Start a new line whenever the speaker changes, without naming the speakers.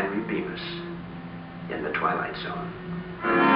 Henry Bemis in the Twilight Zone.